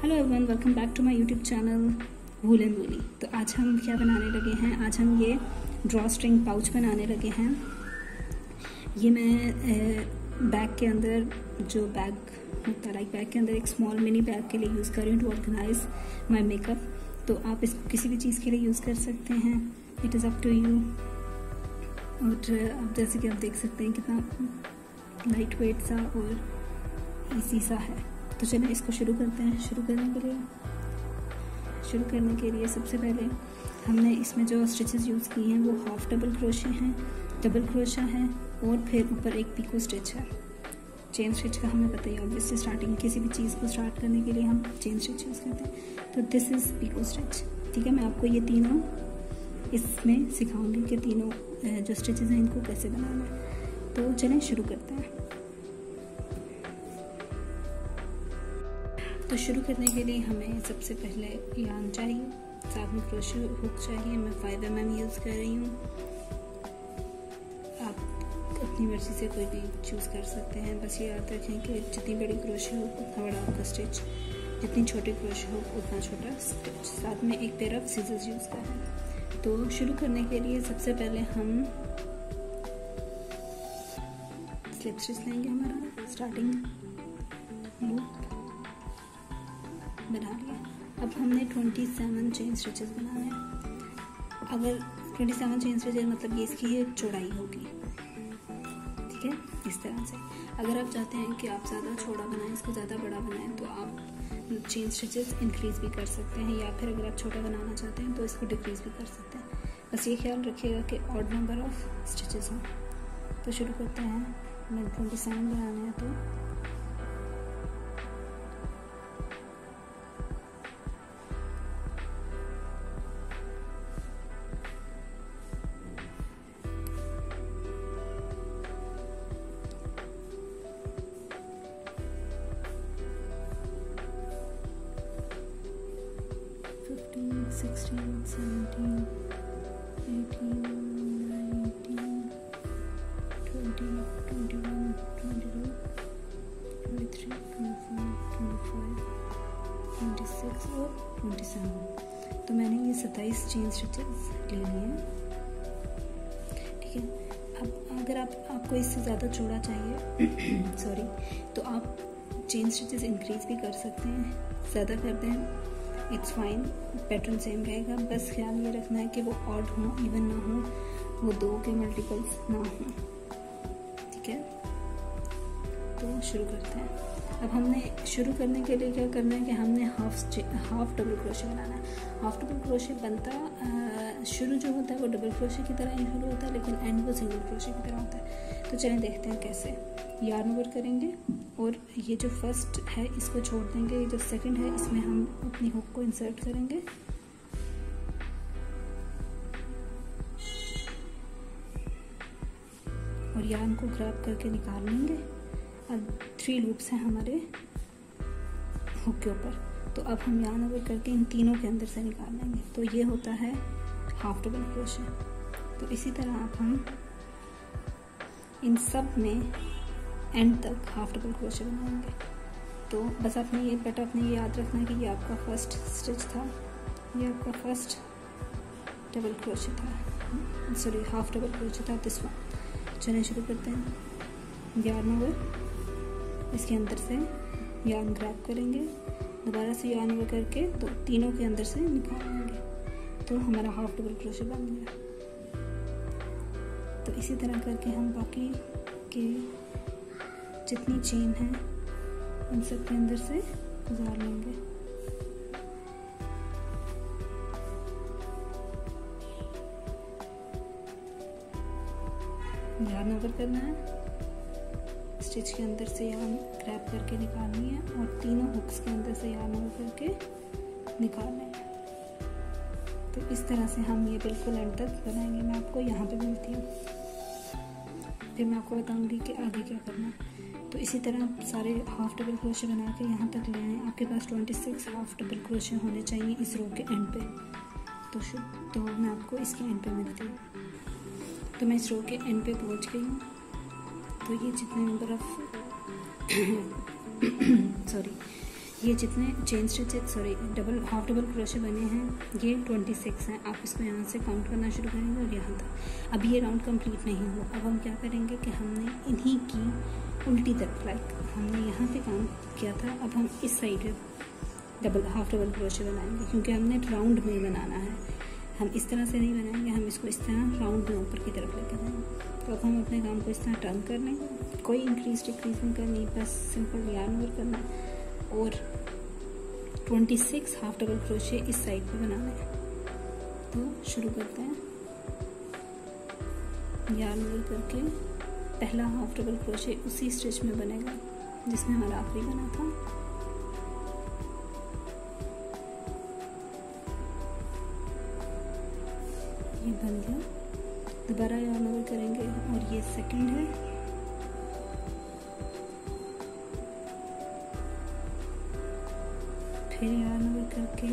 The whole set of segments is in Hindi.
Hello everyone welcome back to my YouTube channel wool and woolly तो आज हम क्या बनाने लगे हैं? आज हम ये ड्रॉ स्ट्रिंग पाउच बनाने लगे हैं। ये मैं बैग के अंदर, जो बैग होता लाइक बैग के अंदर एक स्मॉल मिनी बैग के लिए यूज़ कर रही हूँ टू ऑर्गेनाइज माई मेकअप तो आप इसको किसी भी चीज़ के लिए यूज़ कर सकते हैं। It is up to you और अब जैसे कि आप देख सकते हैं कितना लाइट वेट सा और इसी सा है। तो चलिए इसको शुरू करते हैं। शुरू करने के लिए शुरू करने के लिए सबसे पहले हमने इसमें जो स्टिचेस यूज़ की हैं, वो हाफ़ डबल क्रोशे हैं डबल क्रोशा है और फिर ऊपर एक पिको स्टिच है। चेन स्टिच का हमें पता ही ऑब्वियसली स्टार्टिंग किसी भी चीज़ को स्टार्ट करने के लिए हम चेन स्टिच यूज़ करते हैं। तो दिस इज़ पिको स्टिच ठीक है? मैं आपको ये तीनों इसमें सिखाऊँगी कि तीनों जो स्टिचेज हैं, इनको कैसे बनाना है। तो चलें शुरू करते हैं। तो शुरू करने के लिए हमें सबसे पहले यान चाहिए। साथ में क्रोशे हुक चाहिए। मैं फाइव एम एम यूज़ कर रही हूँ। आप अपनी मर्ज़ी से कोई भी चूज़ कर सकते हैं। बस ये याद रखें कि जितनी बड़ी क्रोशे हो उतना बड़ा आपका स्टिच जितनी छोटी क्रोशे हो उतना छोटा स्टिच साथ में एक पेयर ऑफ़ सीजर्स यूज़ करें। तो शुरू करने के लिए सबसे पहले हम स्लिप स्टिच लेंगे हमारा। स्टार्टिंग लूप हमने 27 चेन स्टिचेस बनाने हैं। अगर 27 चेन स्टिचेस मतलब ये इसकी ये चौड़ाई होगी। ठीक है? इस तरह से। अगर आप चाहते हैं कि आप ज़्यादा छोटा बनाएँ, इसको ज़्यादा बड़ा बनाएँ तो आप चेन स्टिचेस इंक्रीज़ भी कर सकते हैं, या फिर अगर आप छोटा बनाना चाहते हैं तो इसको डिक्रीज़ भी कर सकते हैं। बस ये ख्याल रखिएगा कि ऑड नंबर ऑफ़ स्टिचेस हों। तो शुरू करते हैं। हमें ट्वेंटी सेवन बनाने हैं तो तो मैंने ये 27 चेन स्टिचेस ले अगर आप, आपको इससे ज़्यादा जोड़ा चाहिए सॉरी तो आप चेंज स्टिचेस इंक्रीज भी कर सकते हैं, ज़्यादा करते हैं इट्स फाइन पैटर्न सेम रहेगा. बस ख्याल ये रखना है कि वो ऑड हो इवन ना हो, वो दो के मल्टीपल्स ना हो। ठीक है? तो शुरू करते हैं। अब हमने शुरू करने के लिए क्या करना है कि हमने हाफ़ हाफ़ डबल क्रोशे बनाना है। हाफ़ डबल क्रोशे बनता शुरू जो होता है वो डबल क्रोशे की तरह ही शुरू होता है, लेकिन एंड वो सिंगल क्रोशे की तरह होता है। तो चलें देखते हैं कैसे। यार्न ओवर करेंगे और ये जो फ़र्स्ट है, इसको छोड़ देंगे। ये जो सेकंड है, इसमें हम अपनी हुक को इंसर्ट करेंगे। और यार्न को ग्रैब करके निकाल लेंगे। अब थ्री लूप्स हैं हमारे हुक के ऊपर। तो अब हम यार्न ओवर करके इन तीनों के अंदर से निकाल लेंगे। तो ये होता है हाफ़ डबल क्रोशे तो इसी तरह आप हम इन सब में एंड तक हाफ़ डबल क्रोशे बनाएँगे तो बस आपने ये बट आपने ये याद रखना कि ये आपका फ़र्स्ट स्टिच था, ये आपका फ़र्स्ट डबल क्रोशे था। सॉरी हाफ़ डबल क्रोशे था दिस वन चलने शुरू करते हैं। यार्न ओवर इसके अंदर से यार्न ग्रैप करेंगे। दोबारा से यार्न ओवर करके तो तीनों के अंदर से निकाल लेंगे तो हमारा हाफ़ डबल क्रोशे बन गया। तो इसी तरह करके हम बाकी के जितनी चेन है, उन सब के अंदर से गुजार लेंगे। यार्न ओवर करना है स्टिच के अंदर से यार्न क्रैप करके निकालनी है और तीनों हुक्स के अंदर से यार्न ओवर करके निकालना है। तो इस तरह से हम ये बिल्कुल एंड तक बनाएँगे। मैं आपको यहाँ पे मिलती हूँ। फिर मैं आपको बताऊँगी कि आगे क्या करना है। तो इसी तरह सारे हाफ़ डबल क्रोशे बना के यहाँ तक ले आए। आपके पास 26 हाफ़ डबल क्रोशे होने चाहिए इस रो के एंड पे। तो शुभ तो मैं आपको इसके एंड पे मिलती हूँ। तो मैं इस रो के एंड पे पहुँच गई हूँ। तो ये जितने नंबर ऑफ़ सॉरी ये जितने chain stitches sorry double half double crochet बने हैं, ये ट्वेंटी सिक्स हैं। आप इसको यहाँ से काउंट करना शुरू करेंगे और यहाँ तक। अब ये राउंड कंप्लीट नहीं हुआ। अब हम क्या करेंगे कि हमने इन्हीं की उल्टी तरफ़ लाइक हमने यहाँ पे काम किया था। अब हम इस side double half double crochet बनाएँगे, क्योंकि हमने राउंड में बनाना है। हम इस तरह से नहीं बनाएँगे, हम इसको इस तरह राउंड में ऊपर की तरफ़ लेकर जाएँगे। तो अब हम अपने काम को इस तरह टर्न कर लेंगे। कोई इंक्रीज डिक्रीज नहीं करनी, बस सिंपल यार्न ओवर करना। और 26 हाफ़ डबल क्रोशे इस साइड पे बनाना है। तो शुरू करते हैं। यार ओवर करके पहला हाफ़ डबल क्रोशे उसी स्टिच में बनेगा, जिसमें हमारा आखिरी बना था। ये बन गया। दोबारा यार ओवर करेंगे और ये सेकंड है। फिर यहाँ नंबर करके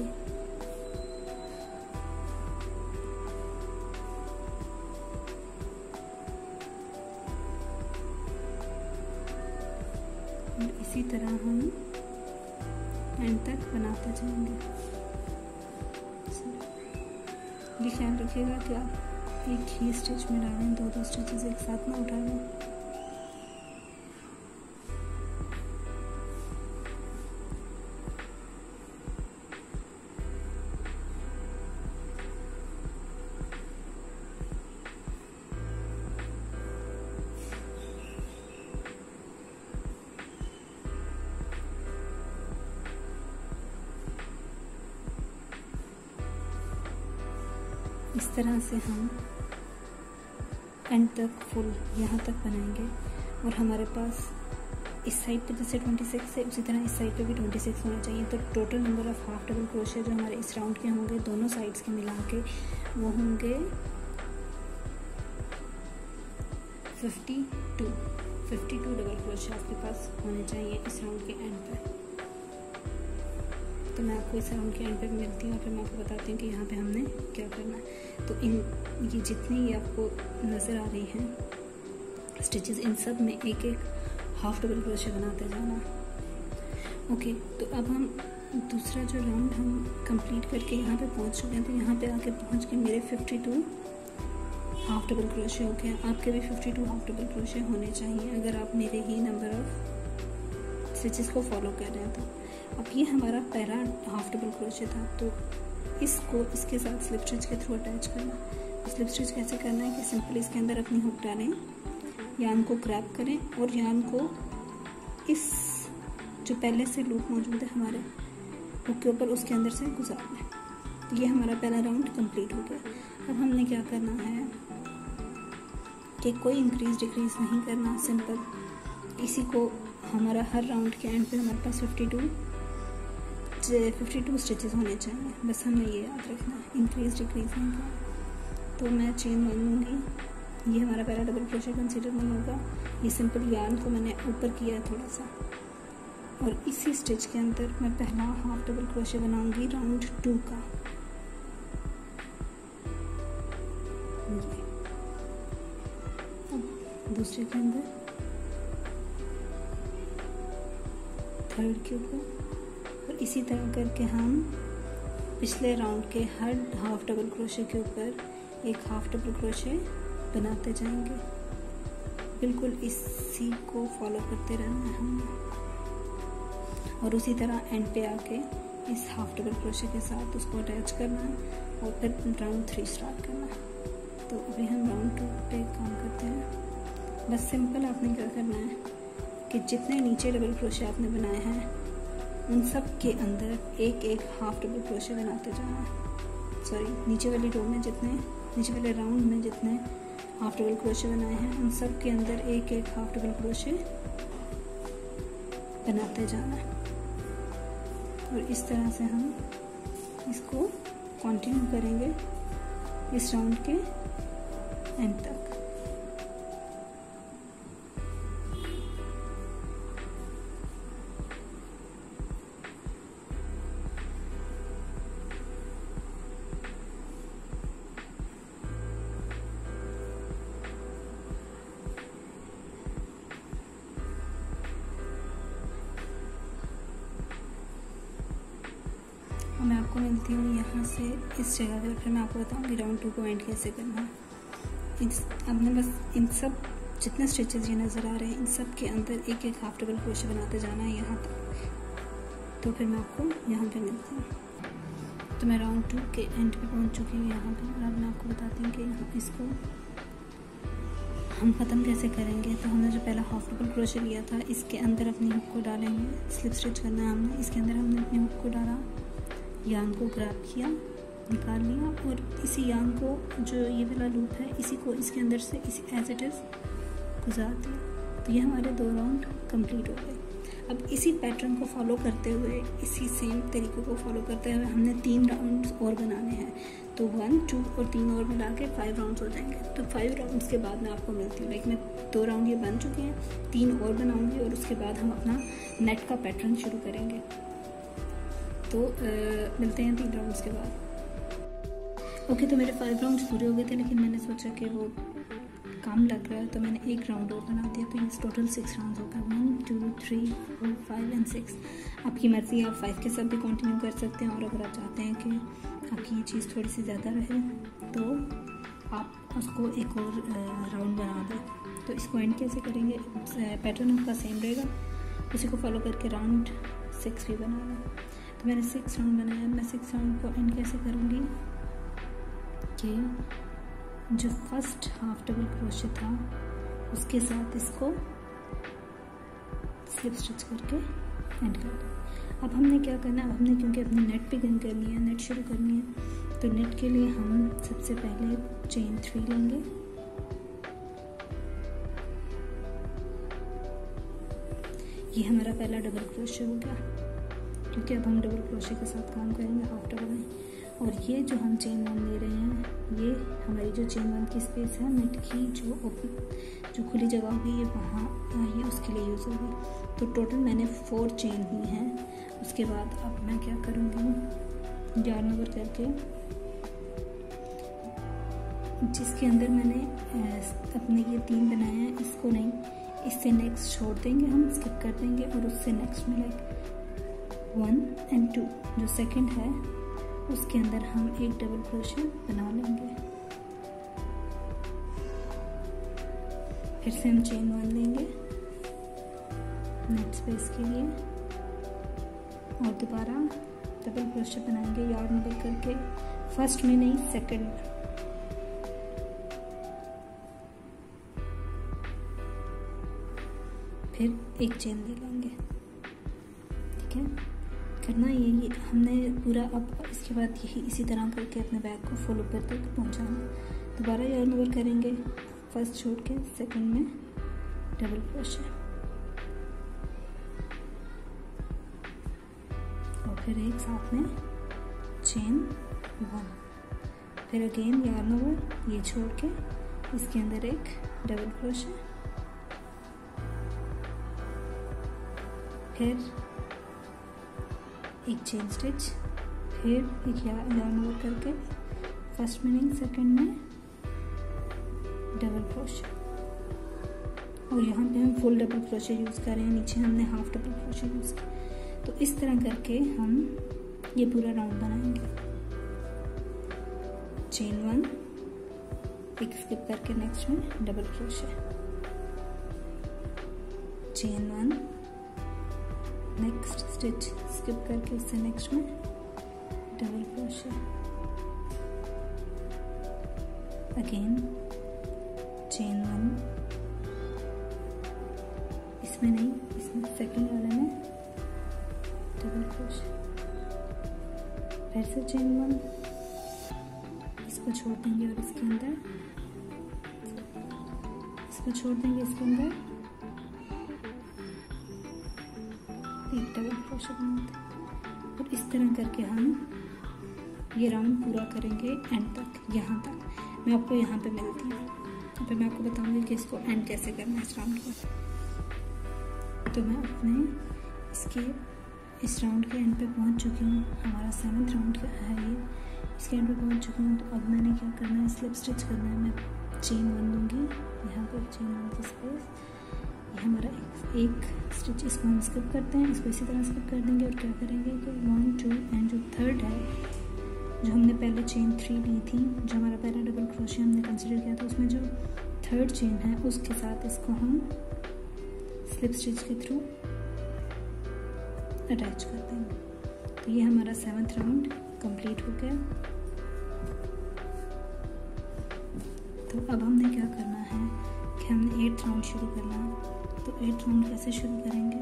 इसी तरह हम एंड तक बनाते जाएँगे। ये ख्याल रखिएगा कि आप एक ही स्टिच में डालें दो दो स्टिचेस एक साथ ना उठा लें से हम एंड तक फुल यहाँ तक बनाएँगे। और हमारे पास इस साइड पे जैसे 26 है, उसी तरह इस साइड पे भी 26 होना चाहिए। तो total number of half double crochet जो हमारे इस राउंड के होंगे, दोनों साइड्स के मिला के वो होंगे 52 52 डबल क्रोशे आपके पास होने चाहिए इस राउंड के एंड पे। मैं आपको इस राउंड के एंड पे मिलती हूँ और फिर मैं आपको बताती हूँ कि यहाँ पे हमने क्या करना है। तो इन, ये जितनी ये आपको नज़र आ रही हैं स्टिचेस इन सब में एक एक हाफ़ डबल क्रोशे बनाते जाना। ओके तो अब हम दूसरा जो राउंड हम कंप्लीट करके यहाँ पे पहुँच चुके हैं। तो यहाँ पे आके पहुँच के मेरे 52 हाफ़ डबल क्रोशे हो गए आपके भी 52 हाफ़ डबल क्रोशे होने चाहिए अगर आप मेरे ही नंबर ऑफ़ स्टिचेस को फॉलो कर रहे हैं तो। अब ये हमारा पहला हाफ़ डबल क्रोशे था तो इसको, इसके साथ स्लिप स्टिच के थ्रू अटैच करना। स्लिप स्टिच कैसे करना है कि सिंपल इसके अंदर अपनी हुक डालें यान को क्रैप करें और यान को इस, जो पहले से लूप मौजूद है हमारे हुक के ऊपर, उसके अंदर से गुजार लें तो ये हमारा पहला राउंड कंप्लीट हो गया। अब हमने क्या करना है कि कोई इंक्रीज डिक्रीज नहीं करना सिंपल इसी को हमारा हर राउंड के एंड पे हमारे पास fifty two fifty two stitches होने चाहिए। बस हमें ये याद रखना है। इंक्रीज डिक्रीज नहीं करना तो मैं चेन वन लूँगी ये हमारा पहला डबल क्रोशे कंसीडर नहीं होगा ये सिंपल यार्न को मैंने ऊपर किया है थोड़ा सा। और इसी स्टिच के अंदर मैं पहला हाफ़ डबल क्रोशे बनाऊँगी राउंड टू का। दूसरे के अंदर। थर्ड के ऊपर। इसी तरह करके हम पिछले राउंड के हर हाफ़ डबल क्रोशे के ऊपर एक हाफ़ डबल क्रोशे बनाते जाएँगे। बिल्कुल इसी को फॉलो करते रहना है हम। और उसी तरह एंड पे आके इस हाफ़ डबल क्रोशे के साथ उसको अटैच करना है और फिर राउंड थ्री स्टार्ट करना है। तो अभी हम राउंड टू पे काम करते हैं। बस सिंपल आपने क्या करना है कि जितने नीचे डबल क्रोशे आपने बनाए हैं उन सब के अंदर एक एक हाफ़ डबल क्रोशे बनाते जाना सॉरी नीचे वाली रो में जितने, नीचे वाले राउंड में जितने हाफ़ डबल क्रोशे बनाए हैं, उन सब के अंदर एक एक हाफ़ डबल क्रोशे बनाते जाना और इस तरह से हम इसको कंटिन्यू करेंगे इस राउंड के एंड तक। राउंड टू को एंड कैसे करना है मैं बस इन सब, जितने स्टिचेस ये नज़र आ रहे हैं, इन सब के अंदर एक एक हाफ़ डबल क्रोशे बनाते जाना है यहाँ तक। तो फिर मैं आपको यहाँ पे मिलती हूँ। तो मैं राउंड टू के एंड पे पहुँच चुकी हूँ यहाँ पे, और अब मैं आपको बताती हूँ कि यहाँ इसको हम ख़त्म कैसे करेंगे। तो हमने जो पहला हाफ़ डबल क्रोशे लिया था, इसके अंदर अपनी हुक को डालेंगे। स्लिप स्टिच करना है हमने, इसके अंदर हमने अपनी हुक को डाला यान को ग्रैप किया। निकाल लिया और इसी यान को जो ये वाला लूप है इसी को इसके अंदर से इसी एज इट इज़ गुजार दिया। तो ये हमारे दो राउंड कंप्लीट हो गए। अब इसी पैटर्न को फॉलो करते हुए इसी सेम तरीके को फॉलो करते हुए हमने तीन राउंड्स और बनाने हैं। तो वन टू और तीन और मिला के फाइव राउंड्स हो जाएँगे। तो फाइव राउंड्स के बाद मैं आपको मिलती हूँ। लाइक मैं दो राउंड ये बन चुके हैं तीन और बनाऊँगी और उसके बाद हम अपना नेट का पैटर्न शुरू करेंगे। तो आ, मिलते हैं तीन राउंड्स के बाद। ओके तो मेरे फाइव राउंड्स पूरे हो गए थे, लेकिन मैंने सोचा कि वो काम लग रहा है तो मैंने एक राउंड और बना दिया तो ये टोटल सिक्स राउंड हो गए। One two three four five and six आपकी मर्ज़ी, आप फाइव के साथ भी कंटिन्यू कर सकते हैं, और अगर आप चाहते हैं कि आपकी ये चीज़ थोड़ी सी ज़्यादा रहे तो आप उसको एक और राउंड बना दें। तो इसको एंड कैसे करेंगे? पैटर्न आपका सेम रहेगा। उसी को फॉलो करके राउंड सिक्स भी बना लें तो मैंने सिक्स राउंड बनाया। मैं सिक्स राउंड को एंड कैसे करूँगी? कि जो फ़र्स्ट हाफ़ डबल क्रोशे था, उसके साथ इसको स्लिप स्टिच करके एंड कर अब हमने क्या करना है? अब हमने, क्योंकि अपनी नेट पिगन करनी है नेट शुरू करनी है तो नेट के लिए हम सबसे पहले चेन थ्री लेंगे। ये हमारा पहला डबल क्रोशे हो गया, क्योंकि अब हम डबल क्रोशे के साथ काम करेंगे हाफ़ डबल में। और ये जो हम चेन वन ले रहे हैं, ये हमारी जो चेन वन की स्पेस है नेट की जो ओपन जो खुली जगह होगी, ये वहाँ ये उसके लिए यूज़ होगी। तो टोटल मैंने फोर चेन ली हैं। उसके बाद अब मैं क्या करूँगी? यार्न नंबर करके, जिसके अंदर मैंने अपने ये तीन बनाए हैं, इसको नहीं, इससे नेक्स्ट छोड़ देंगे हम स्किप कर देंगे और उससे नेक्स्ट में लाइक वन एंड टू जो सेकंड है उसके अंदर हम एक डबल क्रोशे बना लेंगे। फिर से हम चेन वन लेंगे। नेक्स्ट स्पेस के लिए। और दोबारा डबल क्रोशे बनाएँगे यार्ड नंबर करके फ़र्स्ट में नहीं सेकंड में। फिर एक चेन ले लेंगे। ठीक है? करना यही हमने पूरा अब इसके बाद यही इसी तरह करके अपने बैग को फुल ऊपर तक पहुंचाना। दोबारा यार नंबर करेंगे। फ़र्स्ट छोड़ के सेकंड में डबल क्रोशे फिर एक साथ में चेन वन फिर अगेन यार्न ओवर ये छोड़ के इसके अंदर एक डबल क्रोशे फिर एक चेन स्टिच फिर एक यार्न ओवर करके फ़र्स्ट में नहीं सेकंड में डबल क्रोशे और यहाँ पे हम फुल डबल क्रोशे यूज़ कर रहे हैं, नीचे हमने हाफ़ डबल क्रोशे यूज़ किया तो इस तरह करके हम ये पूरा राउंड बनाएँगे। चेन वन एक स्किप करके नेक्स्ट में double crochet chain one next stitch skip करके इससे नेक्स्ट में double crochet again chain one इसमें नहीं, इसमें सेकंड वाले में डबल क्रोशे फिर से चेन वन इसको छोड़ देंगे और इसके अंदर. इसको छोड़ देंगे इसके अंदर. क्रोशे बनाते और इस तरह करके हम ये राउंड पूरा करेंगे एंड तक, यहाँ तक। मैं आपको यहाँ पे मिलती हूँ। फिर मैं आपको बताऊँगी कि इसको एंड कैसे करना है इस राउंड को। तो मैं अपने इसके, इस राउंड के एंड पे पहुँच चुकी हूँ। हमारा सेवन्थ राउंड है ये? इसके एंड पे पहुँच चुकी हूँ। तो अब मैंने क्या करना है? स्लिप स्टिच करना है। मैं चेन बन लूँगी यहाँ पे चेन की स्पेस हमारा एक, एक स्टिच इसको हम स्किप करते हैं इसको इसी तरह स्किप कर देंगे और क्या करेंगे कि वन टू एंड जो थर्ड है जो हमने पहले चेन थ्री ली थी जो हमारा पहला डबल क्रोशे हमने कंसिडर किया था उसमें जो थर्ड चेन है उसके साथ इसको हम स्लिप स्टिच के थ्रू अटैच कर देंगे। तो ये हमारा सेवन्थ राउंड कंप्लीट हो गया। तो अब हमने क्या करना है कि हमने एट्थ राउंड शुरू करना है। तो एट्थ राउंड कैसे शुरू करेंगे।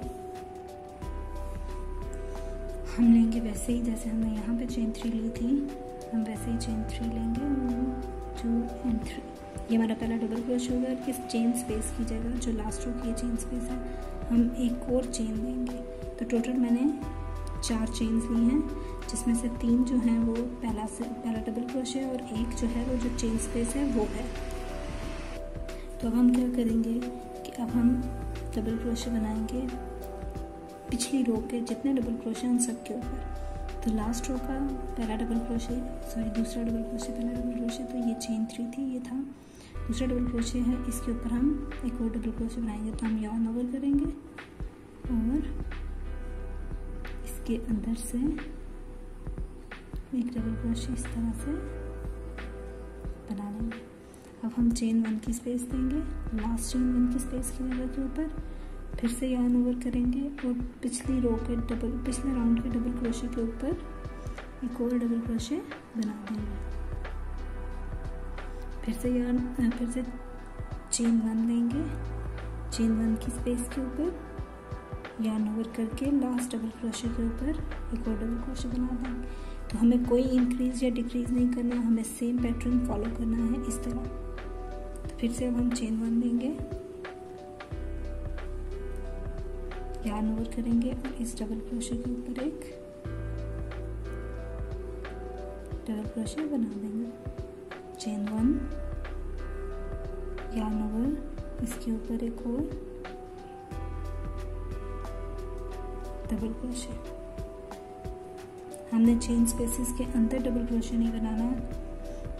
हम लेंगे वैसे ही, जैसे हमने यहाँ पे चेन थ्री ली थी, हम वैसे ही चेन थ्री लेंगे। टू एंड थ्री ये हमारा पहला डबल क्रोश होगा इस चेन स्पेस की जगह, जो लास्ट रो की चेन स्पेस है, हम एक और चेन लेंगे। तो टोटल मैंने चार चेन्स ली हैं, जिसमें से तीन जो हैं वो पहला से, पहला डबल क्रोश है और एक जो है वो जो चेन स्पेस है वो है। तो अब हम क्या करेंगे कि अब हम डबल क्रोशे बनाएँगे। पिछली रो के जितने डबल क्रोशे उन सब के ऊपर। तो लास्ट रो का पहला डबल क्रोशे सॉरी दूसरा डबल क्रोशे पहला डबल क्रोशे तो ये चेन थ्री थी, ये था। दूसरा डबल क्रोशे है, इसके ऊपर हम एक और डबल क्रोशे बनाएँगे तो हम यॉन ओवर करेंगे। और इसके अंदर से एक डबल क्रोशे इस तरह से बना लेंगे। अब हम चेन वन की स्पेस देंगे लास्ट चेन वन की स्पेस की जगह के ऊपर, फिर से यान ओवर करेंगे और पिछली रो के डबल पिछले राउंड के डबल क्रोशे के ऊपर एक और डबल क्रोशे बना देंगे। फिर से यान फिर से चेन वन लेंगे चेन वन की स्पेस के ऊपर यान ओवर करके लास्ट डबल क्रोशे के ऊपर एक और डबल क्रोशे बना देंगे। तो हमें कोई इंक्रीज या डिक्रीज नहीं करना, हमें सेम पैटर्न फॉलो करना है इस तरह। फिर से अब हम चेन वन देंगे। यार्न ओवर करेंगे और इस डबल क्रोशे के ऊपर एक डबल क्रोशे बना देंगे। चेन वन यार्न ओवर इसके ऊपर एक और डबल क्रोशे हमने चेन स्पेसिस के अंदर डबल क्रोशे नहीं बनाना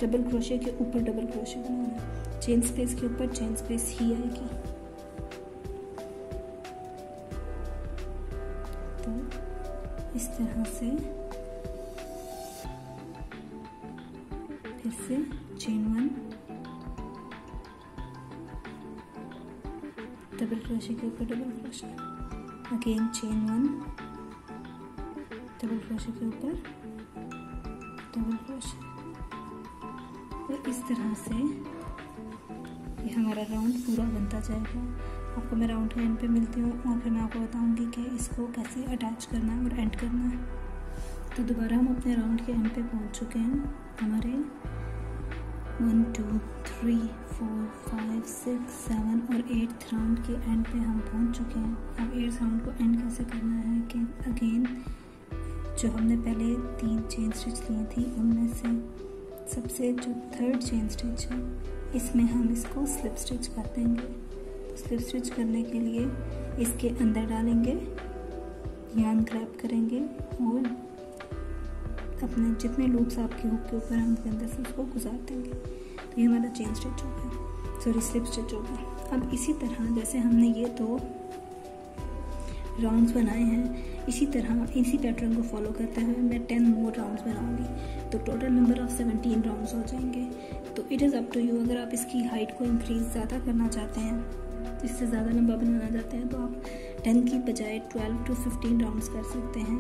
डबल क्रोशे के ऊपर डबल क्रोशे बनाना। चेन स्पेस के ऊपर चेन स्पेस ही आएगी। तो इस तरह से फिर से चेन वन डबल क्रोशे के ऊपर double crochet again chain one double crochet के ऊपर डबल क्रोशे और इस तरह से ये हमारा राउंड पूरा बनता जाएगा। आपको मैं राउंड के एंड पे मिलती हूँ और फिर मैं आपको बताऊँगी कि इसको कैसे अटैच करना है और एंड करना है। तो दोबारा हम अपने राउंड के एंड पे पहुँच चुके हैं। हमारे one two three four five six seven और एट्थ राउंड के एंड पे हम पहुँच चुके हैं। अब एट्थ राउंड को एंड कैसे करना है कि अगेन जो हमने पहले तीन चेन स्टिच लिए थी, उनमें से सबसे जो थर्ड चेन स्टिच है इसमें हम इसको स्लिप स्टिच कर देंगे। स्लिप स्टिच करने के लिए इसके अंदर डालेंगे यान क्रैप करेंगे और अपने जितने लूप्स आपके हुक के ऊपर हम अंदर से उसको गुजार देंगे। तो ये हमारा चेन स्टिच हो गया। सॉरी स्लिप स्टिच हो गया। अब इसी तरह जैसे हमने ये दो राउंड्स बनाए हैं। इसी तरह इसी पैटर्न को फॉलो करते हुए मैं टेन मोर राउंड्स बनाऊँगी। तो total number of seventeen rounds हो जाएँगे। तो it is up to you अगर आप इसकी हाइट को इंक्रीज ज़्यादा करना चाहते हैं, इससे ज़्यादा लंबा बनाना चाहते हैं तो आप टेन की बजाय ट्वेल्व टू फिफ्टीन राउंड्स कर सकते हैं।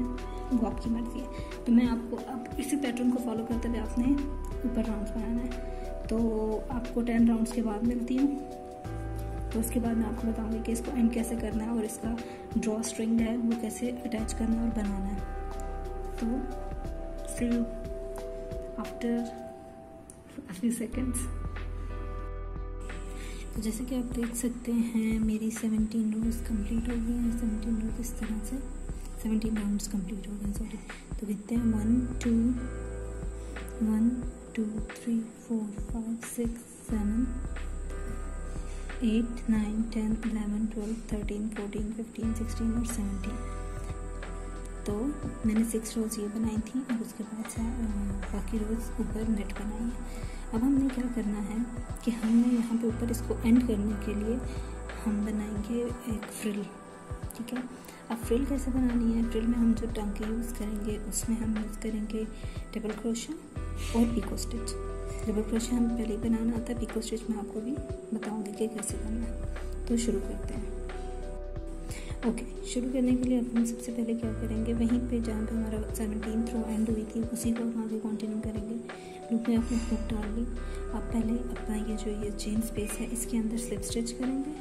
वो आपकी मर्ज़ी है। तो मैं आपको अब इसी पैटर्न को फॉलो करते हुए आपने ऊपर राउंड्स बनाना है। तो आपको टेन राउंड्स के बाद मिलती हूँ। तो उसके बाद मैं आपको बताऊँगी कि इसको एंड कैसे करना है और इसका ड्रॉ स्ट्रिंग है, वो कैसे अटैच करना है और बनाना है। तो see you after few seconds तो जैसे कि आप देख सकते हैं, मेरी सेवनटीन रोज कंप्लीट हो गई हैं। सेवनटीन रोज इस तरह से सेवनटीन राउंड्स कंप्लीट हो गए सॉरी तो कहते हैं one two one two three four five six seven eight nine ten eleven twelve thirteen fourteen fifteen sixteen और सेवनटीन तो मैंने सिक्स रोज़ ये बनाई थी और उसके बाद बाकी रोज़ ऊपर नेट बनाई अब हमने क्या करना है कि हमने यहाँ पे ऊपर इसको एंड करने के लिए हम बनाएँगे एक फ्रिल ठीक है? अब फ्रिल कैसे बनानी है? फ्रिल में हम जो टांके यूज़ करेंगे, उसमें हम यूज़ करेंगे डबल क्रोशा और पिको स्टिच डबल क्रोशा हम पहले बनाना आता है, पिको स्टिच में आपको भी बताऊँगी कि कैसे करना है। तो शुरू करते हैं। ओके शुरू करने के लिए अब हम सबसे पहले क्या करेंगे, वहीं पे जहाँ पे हमारा सेवनटीन थ्रो एंड हुई थी, उसी को हम आगे कंटिन्यू करेंगे। लूप में आपने हुक डाल ली। अब पहले अपना ये जो ये चेन स्पेस है, इसके अंदर स्लिप स्टिच करेंगे।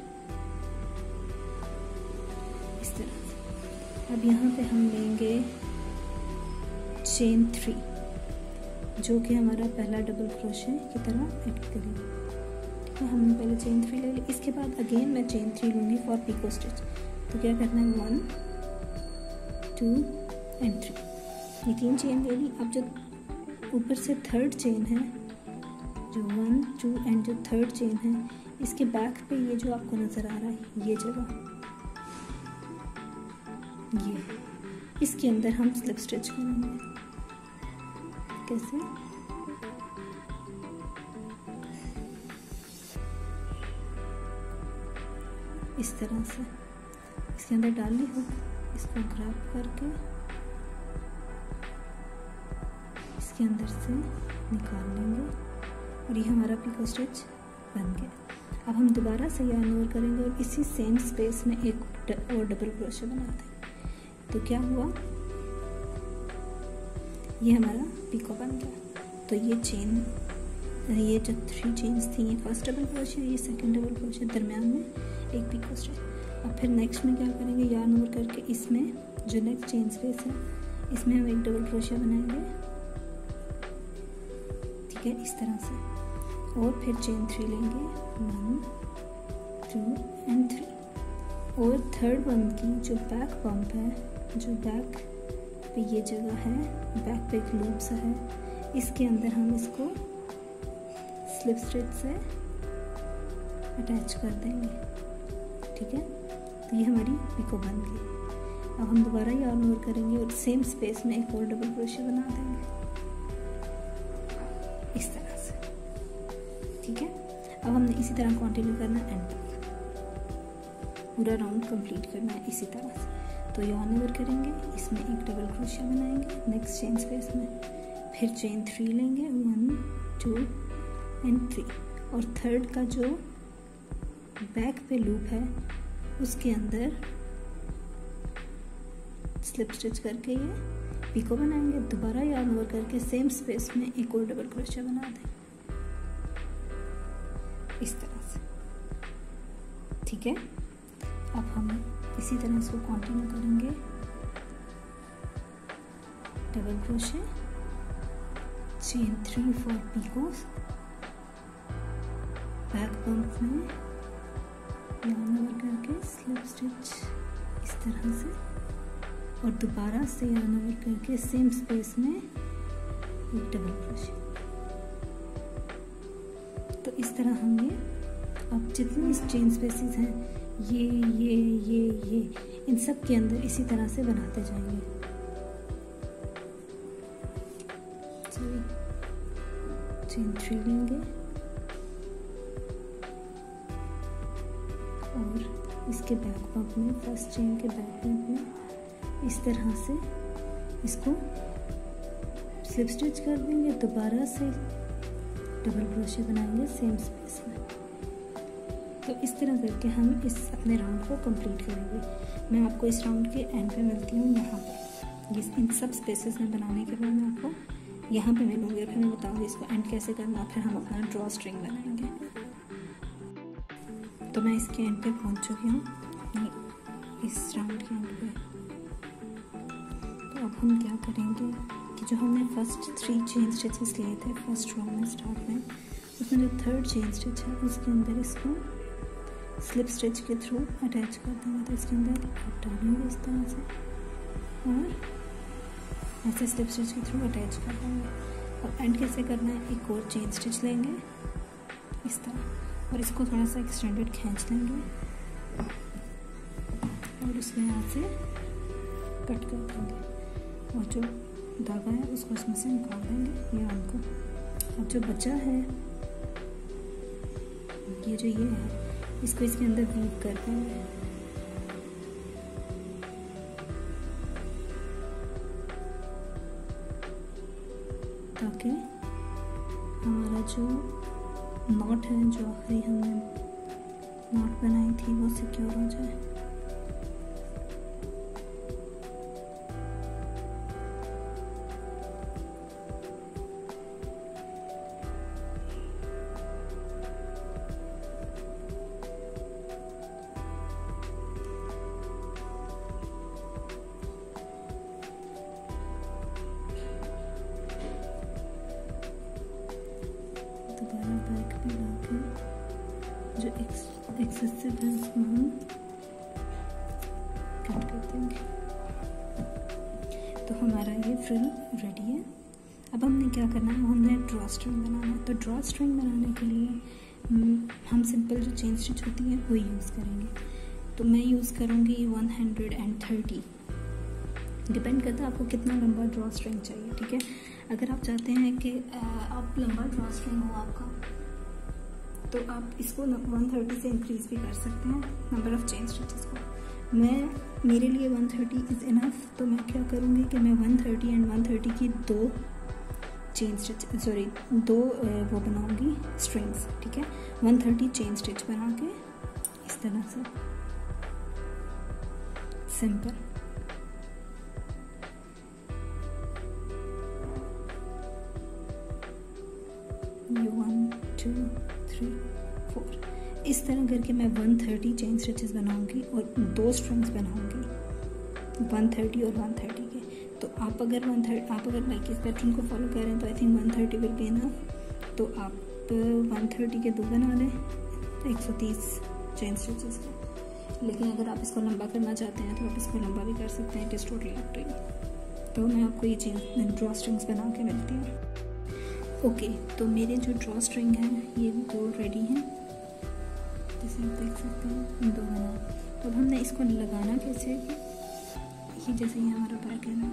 इस तरह अब यहाँ पे हम लेंगे चेन थ्री जो कि हमारा पहला डबल क्रोशे की तरह एक्ट करेगा ठीक है हमने पहले चेन थ्री ले ली। इसके बाद अगेन मैं चेन थ्री लूँगी फॉर पिको स्टिच तो क्या करना है? वन टू एंड थ्री ये तीन चेन ले ली। अब जो ऊपर से थर्ड चेन है, जो वन टू एंड जो थर्ड चेन है, इसके बैक पे ये जो आपको नज़र आ रहा है, ये जगह। ये। इसके अंदर हम स्लिप स्टिच करेंगे। कैसे? इस तरह से। इसके अंदर डाल हो, इसको ग्रैब करके, इसके अंदर से निकाल लेंगे। और ये हमारा पिको स्टिच बन गया। अब हम दोबारा से यार्न ओवर करेंगे और इसी सेम स्पेस में एक और डबल क्रोशे बनाते हैं। तो क्या हुआ? ये हमारा पिको बन गया। तो ये चेन ये जो थ्री चेन्स थी, ये फ़र्स्ट डबल क्रोशे ये सेकंड डबल क्रोशे दरमियान में एक पिको स्टिच अब फिर नेक्स्ट में क्या करेंगे? यार्न ओवर करके इसमें जो नेक्स्ट चेन स्पेस है, इसमें हम एक डबल क्रोशे बनाएँगे। ठीक है, इस तरह से। और फिर चेन थ्री लेंगे। वन टू एंड थ्री और थर्ड वन की जो बैक पंप है, जो बैक पे ये जगह है बैक पे एक लूप सा है। इसके अंदर हम इसको स्लिप स्टिच से अटैच कर देंगे। ठीक है? तो ये हमारी पिको बन गई। अब हम दोबारा ये ऑन ओवर करेंगे और सेम स्पेस में एक और डबल क्रोशिया बना देंगे। इस तरह से। ठीक है? अब हमने इसी तरह कंटिन्यू करना एंड तक। पूरा राउंड कंप्लीट करना है इसी तरह से। तो ये ऑन ओवर करेंगे, इसमें एक डबल क्रोशिया बनाएँगे नेक्स्ट चेन स्पेस में, फिर चेन थ्री लेंगे वन टू एंड थ्री और थर्ड का जो बैक पे लूप है, उसके अंदर स्लिप स्टिच करके ये पिको बनाएँगे, दोबारा याद ओवर करके सेम स्पेस में एक और डबल क्रोशिया बना दें। इस तरह से। ठीक है? अब हम इसी तरह इसको कंटिन्यू करेंगे। Double crochet chain three four picots back pump में। यार्न ओवर करके स्लिप स्टिच इस तरह से। और दोबारा से यार्न ओवर करके सेम स्पेस में एक डबल क्रोशे तो इस तरह हम ये अब जितनी चेन स्पेसिस हैं ये ये ये ये। इन सब के अंदर इसी तरह से बनाते जाएँगे। चेन थ्री लेंगे। और इसके बैक पंप में फ़र्स्ट चेन के बैक पंप में, इस तरह से इसको स्लिप स्टिच कर देंगे, दोबारा से डबल क्रोशे बनाएँगे सेम स्पेस में। इस तरह करके हम इस अपने राउंड को कंप्लीट करेंगे। मैं आपको इस राउंड के एंड पे मिलती हूँ, यहाँ पर इस इन सब स्पेसेस में बनाने के बाद मैं आपको यहाँ पे मिलूँगी, फिर मैं बताऊँगी इसको एंड कैसे करना फिर हम अपना ड्रॉ स्ट्रिंग बनाएँगे। तो मैं इसके एंड पे पहुँच चुकी हूँ इस राउंड के एंड पे। तो अब हम क्या करेंगे कि जो हमने फ़र्स्ट थ्री चेन स्टिचेस लिए थे फ़र्स्ट राउंड में स्टार्ट में, उसमें जो थर्ड चेन स्टिच है, उसके अंदर इसको स्लिप स्टिच के थ्रू अटैच कर देंगे तो इसके अंदर आप डालेंगे इस तरह से। और ऐसे स्लिप स्टिच के थ्रू अटैच कर देंगे। और एंड कैसे करना है? एक और चेन स्टिच लेंगे। इस तरह। और इसको थोड़ा सा एक्सटेंडेड खींच लेंगे। और उसमें यहाँ से कट कर देंगे। और जो धागा है, उसको उसमें से निकाल देंगे। ये हमको अब जो बचा है, ये जो ये है इसको इसके अंदर डीप करते हैं। ताकि हमारा जो नॉट है, जो आखिरी हमने नॉट बनाई थी, वो सिक्योर हो जाए जो एक्सेसिव है उसको हम कट कर देंगे। तो हमारा ये फ्रिल रेडी है। अब हमने क्या करना है? हमने ड्रॉ स्ट्रिंग बनाना है। तो ड्रॉ स्ट्रिंग बनाने के लिए हम्म, हम सिंपल जो चेन स्टिच होती है वो यूज़ करेंगे। तो मैं यूज़ करूँगी one hundred and thirty depend करता है आपको कितना लंबा ड्रॉ स्ट्रिंग चाहिए ठीक है? अगर आप चाहते हैं कि आप लंबा ड्रॉ स्ट्रिंग हो आपका तो आप इसको वन थर्टी से इंक्रीज भी कर सकते हैं नंबर ऑफ़ चेन स्टिचेस को। मैं, मेरे लिए वन थर्टी इज़ इनफ तो मैं क्या करूँगी कि मैं one thirty and one thirty की दो चेन स्टिच सॉरी दो वो बनाऊँगी स्ट्रिंग्स ठीक है? वन थर्टी चेन स्टिच बना के, इस तरह से। Simple one two three four इस तरह करके मैं वन थर्टी चेन स्टिचेस बनाऊँगी और दो स्ट्रिंग्स बनाऊँगी। वन थर्टी और वन थर्टी के। तो आप अगर वन थर्टी आप अगर लाइक इस पैटर्न को फॉलो करें तो I think one thirty will be ना तो आप वन थर्टी के दो बना लें, एक सौ तीस चेन स्टिचेस के। लेकिन अगर आप इसको लंबा करना चाहते हैं तो आप इसको लंबा भी कर सकते हैं it is totally up to तो मैं आपको ये चेन ड्रॉ स्ट्रिंग्स बना के मिलती हूँ। ओके तो मेरे जो ड्रॉ स्ट्रिंग है, ये दो रेडी हैं। जैसे आप देख सकते हैं दो बना तो अब हमने इसको लगाना कैसे ये जैसे ये हमारा बैक है। ना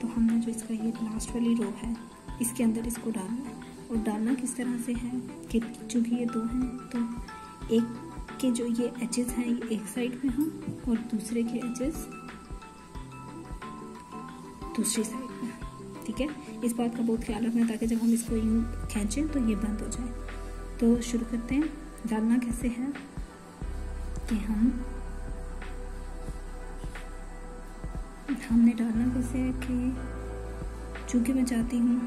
तो हमने जो इसका ये लास्ट वाली रो है, इसके अंदर इसको डालना है। और डालना किस तरह से है कि चूँकि ये दो हैं तो एक के जो ये एचेस हैं, ये एक साइड में हों और दूसरे के एचेस दूसरी साइड ठीक है? इस बात का बहुत ख्याल रखना ताकि जब हम इसको यूँ खींचें तो ये बंद हो जाए। तो शुरू करते हैं। डालना कैसे है कि हम हमने डालना कैसे है कि चूँकि मैं चाहती हूँ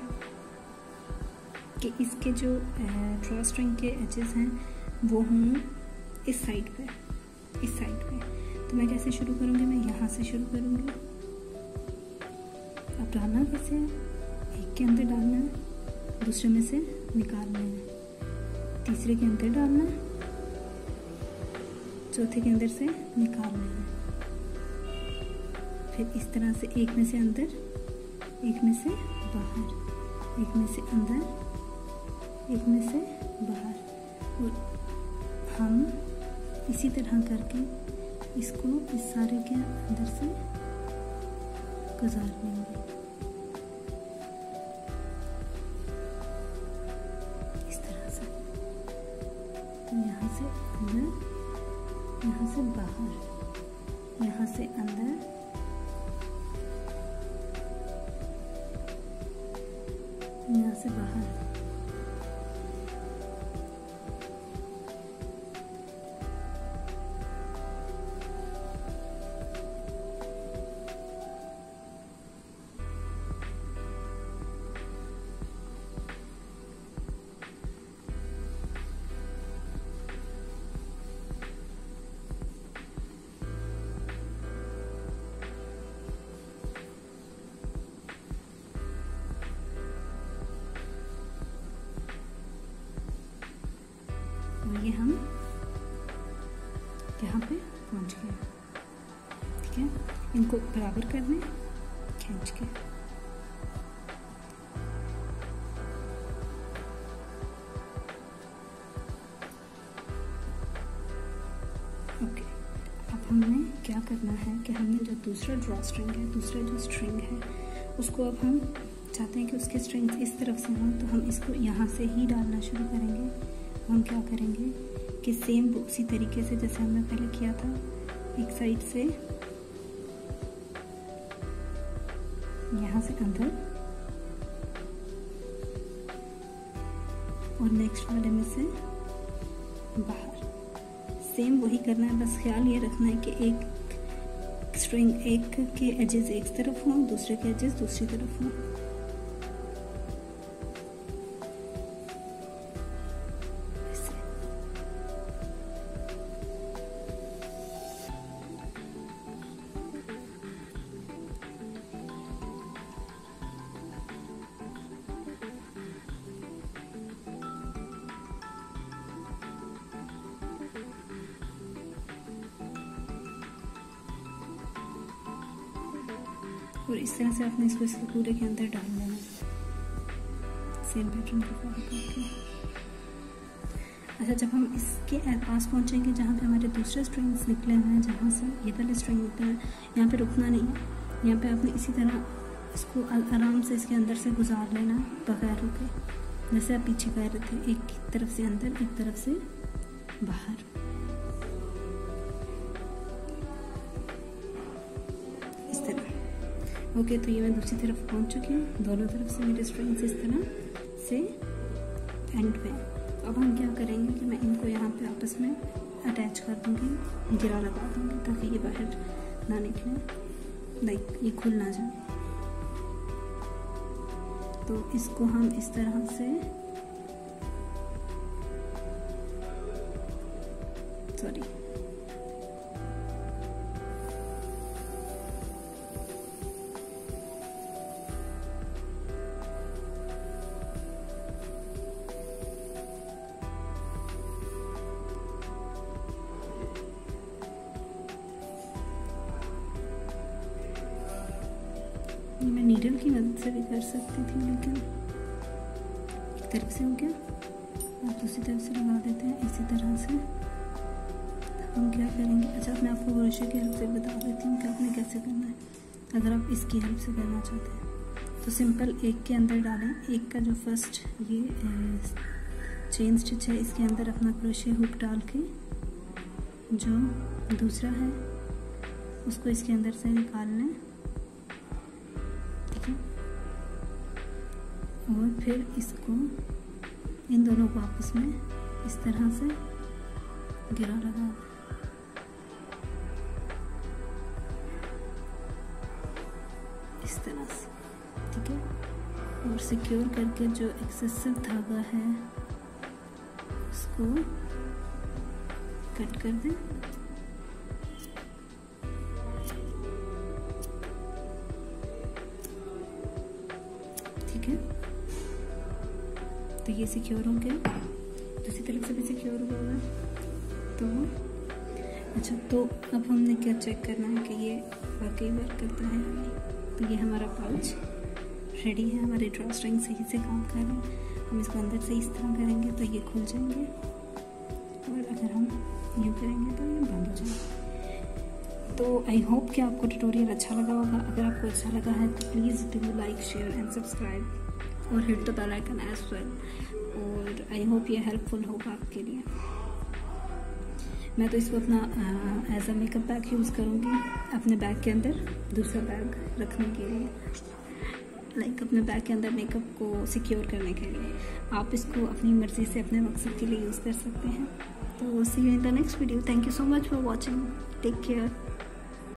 कि इसके जो ड्रॉ स्ट्रिंग के एजेस हैं, वो हों इस साइड पे, इस साइड पे। तो मैं कैसे शुरू करूँगी? मैं यहाँ से शुरू करूँगी। डालना कैसे है एक के अंदर डालना है, दूसरे में से निकालना है। तीसरे के अंदर डालना है, चौथे के अंदर से निकालना है। फिर इस तरह से एक में से अंदर, एक में से बाहर, एक में से अंदर, एक में से बाहर। और हम इसी तरह करके इसको इस सारे के अंदर से गुजार लेंगे। अंदर यहाँ से बाहर यहाँ से अंदर। यहाँ से बाहर। करना है कि हमने जो दूसरा ड्रॉ स्ट्रिंग है, दूसरा जो स्ट्रिंग है, उसको अब हम चाहते हैं कि उसके स्ट्रिंग्स इस तरफ़ से हों तो हम इसको यहाँ से ही डालना शुरू करेंगे। हम क्या करेंगे कि सेम उसी तरीके से जैसे हमने पहले किया था, एक साइड से यहाँ से अंदर और नेक्स्ट वाले में से बाहर। सेम वही करना है, बस ख्याल ये रखना है कि एक स्ट्रिंग एक के एजेस एक तरफ़ हों दूसरे के एजेस दूसरी तरफ़ हों। इस तरह से आपने इसको इसके पूरे के अंदर डाल देना। सेम पैटर्न को फॉलो करके अच्छा जब हम इसके पास पहुँचेंगे, जहाँ पे हमारे दूसरे स्ट्रिंग्स निकले हैं, जहाँ से ये वाले स्ट्रिंग होता है, यहाँ पे रुकना नहीं है। यहाँ पे आपने इसी तरह इसको आराम से इसके अंदर से गुजार लेना बगैर रुके। जैसे आप पीछे कह रहे थे, एक तरफ़ से अंदर, एक तरफ़ से बाहर। ओके तो ये मैं दूसरी तरफ़ पहुँच चुकी हूँ। दोनों तरफ़ से मेरे स्ट्रिंग्स इस तरह से एंड पे अब हम क्या करेंगे कि मैं इनको यहाँ पे आपस में अटैच कर दूँगी, गिरा लगा दूँगी ताकि ये बाहर ना निकले। लाइक ये खुल ना जाए। तो इसको हम इस तरह से मैं की मदद से भी कर सकती थी, लेकिन एक तरफ़ से हो गया आप दूसरी तरफ़ से लगा देते हैं इसी तरह से। हम क्या करेंगे? अच्छा मैं आपको ब्रशर की हेल्प से बता देती हूँ कि आपने कैसे करना है। अगर आप इसकी हेल्प से करना चाहते हैं तो सिंपल एक के अंदर डालें। एक का जो फ़र्स्ट ये चेन स्टिच है, इसके अंदर अपना क्रोशे हुक डाल के जो दूसरा है, उसको इसके अंदर से निकाल लें। फिर इसको, इन दोनों को आपस में इस तरह से गिरा लगा। इस तरह से, ठीक है? और सिक्योर करके जो एक्सेसिव धागा है, उसको कट कर दें। ये सिक्योर हो गया दूसरी तरफ़ से भी सिक्योर हुआ होगा। तो अच्छा तो अब हमने क्या चेक करना है कि ये वाकई वर्क करता है? तो ये हमारा पाउच रेडी है, हमारे ड्रॉ स्ट्रिंग सही से काम कर रहे हैं। हम इसको अंदर से इस तरह करेंगे तो ये खुल जाएँगे। और अगर हम यूँ करेंगे तो ये बंद हो जाएँगे। तो आई होप कि आपको ट्यूटोरियल अच्छा लगा होगा। अगर आपको अच्छा लगा है तो please do like share and subscribe और hit the bell icon as well. और आई होप ये हेल्पफुल होगा आपके लिए। मैं तो इसको अपना as a makeup bag use करूँगी अपने बैग के अंदर दूसरा बैग रखने के लिए। लाइक like, अपने बैग के अंदर मेकअप को सिक्योर करने के लिए। आप इसको अपनी मर्ज़ी से अपने मकसद के लिए यूज़ कर सकते हैं। तो see you in the next video thank you so much for watching take care